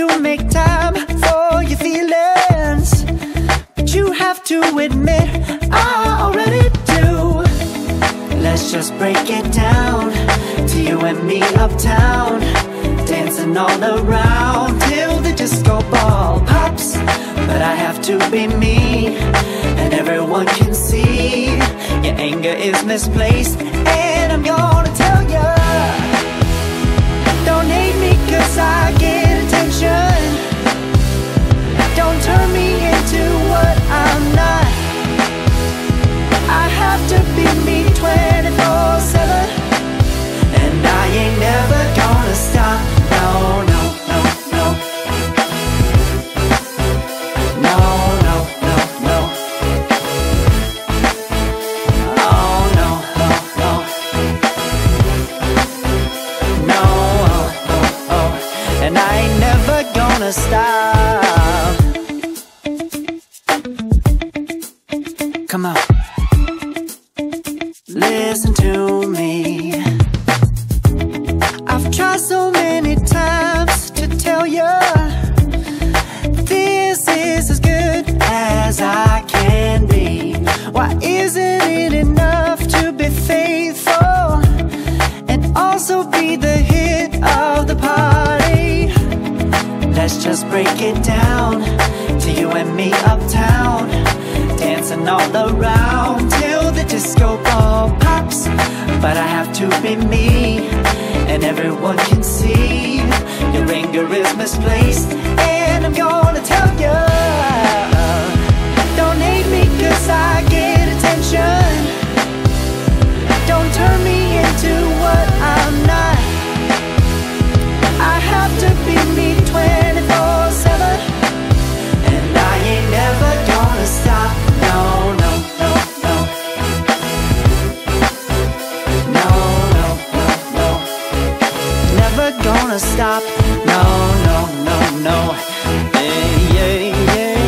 to make time for your feelings. But you have to admit I already do. Let's just break it down To you and me uptown Dancing all around Till the disco ball pops. But I have to be me And everyone can see Your anger is misplaced And gonna stop. Come on. Listen to me. I've tried so many times to tell you This is as good as I can be. Why isn't it enough to be faithful And also be the hit of Let's just break it down To you and me uptown Dancing all around Till the disco ball pops. But I have to be me And everyone can see Your anger is misplaced stop. No, no, no, no. Yeah! yeah, yeah.